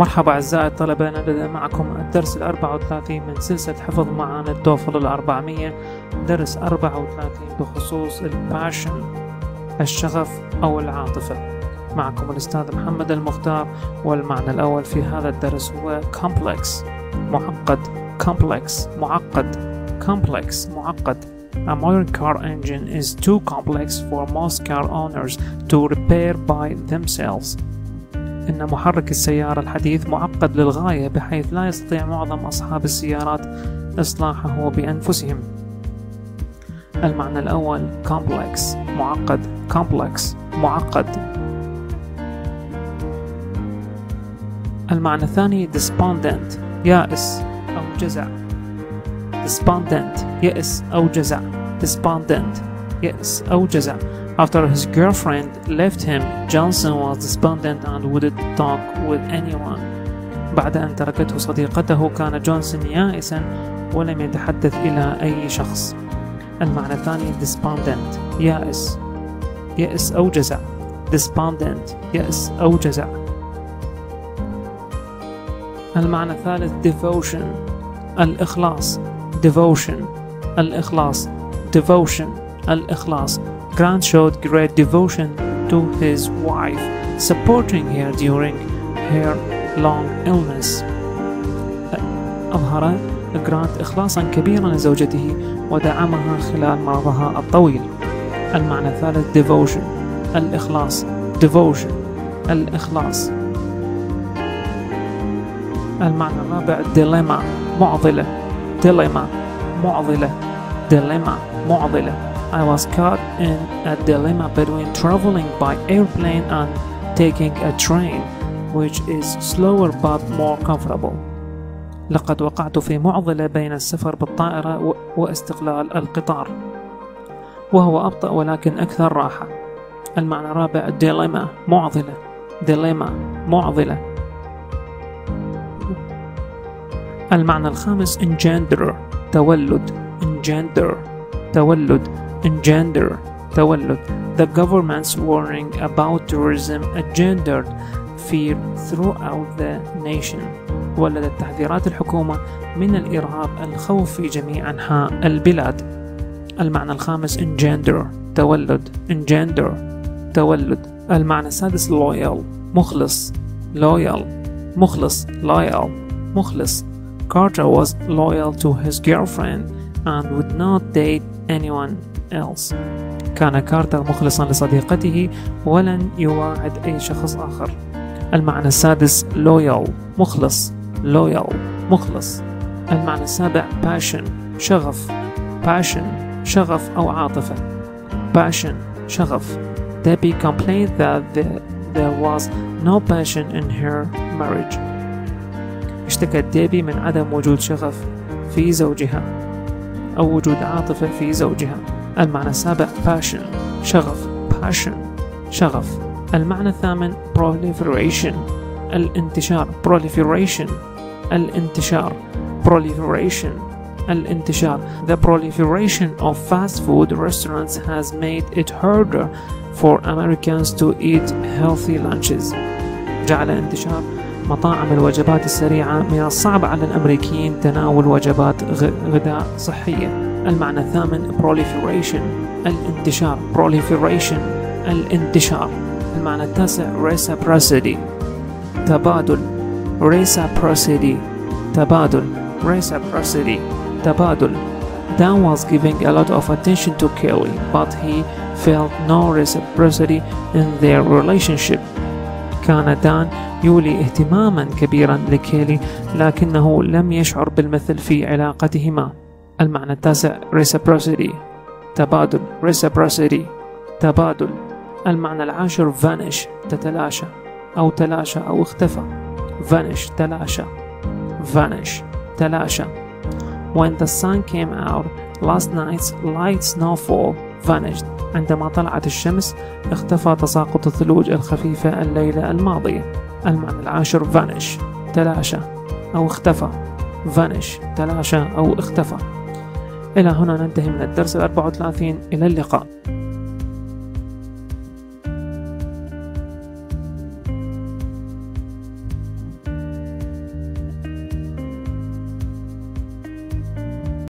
مرحبا أعزائي الطلبة نبدأ معكم الدرس الأربعة وثلاثين من سلسلة حفظ معاني التوفل الأربعمية درس أربعة وثلاثين بخصوص الباشن الشغف أو العاطفة. معكم الأستاذ محمد المختار والمعنى الأول في هذا الدرس هو complex معقد complex معقد complex معقد. A modern car engine is too complex for most car owners to repair by themselves. إن محرك السيارة الحديث معقد للغاية بحيث لا يستطيع معظم أصحاب السيارات إصلاحه بأنفسهم. المعنى الأول complex معقد. complex معقد. المعنى الثاني despondent يائس أو جزع. despondent يأس أو جزع. despondent يأس أو جزع. After his girlfriend left him, Johnson was despondent and wouldn't talk with anyone. بعد أن تركته صديقته كان جونسون يائسا ولم يتحدث إلى أي شخص. المعنى الثاني despondent يائس يأس أو جزع despondent يأس أو جزع المعنى الثالث devotion الإخلاص devotion الإخلاص devotion الإخلاص Grant showed great devotion to his wife, supporting her during her long illness. أظهر جرانت إخلاصا كبيرا لزوجته ودعمها خلال مرضها الطويل. المعنى الثالث devotion الإخلاص devotion الإخلاص المعنى الرابع dilemma معضلة dilemma معضلة dilemma معضلة I was caught in a dilemma between traveling by airplane and taking a train, which is slower but more comfortable. لقد وقعت في معضلة بين السفر بالطائرة واستقلال القطار. وهو أبطأ ولكن أكثر راحة. المعنى الرابع ديليما معضلة. ديليما معضلة. المعنى الخامس engender تولد. engender تولد. engender تولد The government's warning about tourism engendered fear throughout the nation ولدت تحذيرات الحكومة من الإرهاب الخوف في جميع أنحاء البلاد المعنى الخامس engender تولد engender تولد المعنى السادس loyal مخلص loyal مخلص loyal مخلص Carter was loyal to his girlfriend and would not date anyone Else. كان كارتر مخلصا لصديقته ولن يواعد أي شخص آخر. المعنى السادس loyal مخلص. loyal مخلص. المعنى السابع passion شغف. passion شغف أو عاطفة. passion شغف. Debbie complained that there was no passion in her marriage. اشتكت ديبي من عدم وجود شغف في زوجها أو وجود عاطفة في زوجها. المعنى السابع passion شغف passion شغف المعنى الثامن proliferation الانتشار proliferation الانتشار proliferation الانتشار The proliferation of fast food restaurants has made it harder for Americans to eat healthy lunches جعل انتشار مطاعم الوجبات السريعة من الصعب على الأمريكيين تناول وجبات غذاء صحية المعنى الثامن proliferation الانتشار proliferation الانتشار المعنى التاسع reciprocity تبادل reciprocity تبادل reciprocity تبادل Dan was giving a lot of attention to Kelly, but he felt no reciprocity in their relationship. كان دان يولي اهتماما كبيرا لكيلي لكنه لم يشعر بالمثل في علاقتهما المعنى التاسع reciprocity تبادل reciprocity تبادل. المعنى العاشر vanish تتلاشى أو تلاشى أو اختفى. vanish تلاشى. vanish تلاشى. When the sun came out last night's light snowfall vanished. عندما طلعت الشمس اختفى تساقط الثلوج الخفيفة الليلة الماضية المعنى العاشر vanish تلاشى أو اختفى. vanish تلاشى أو اختفى. إلى هنا ننتهي من الدرس الأربع وثلاثين إلى اللقاء.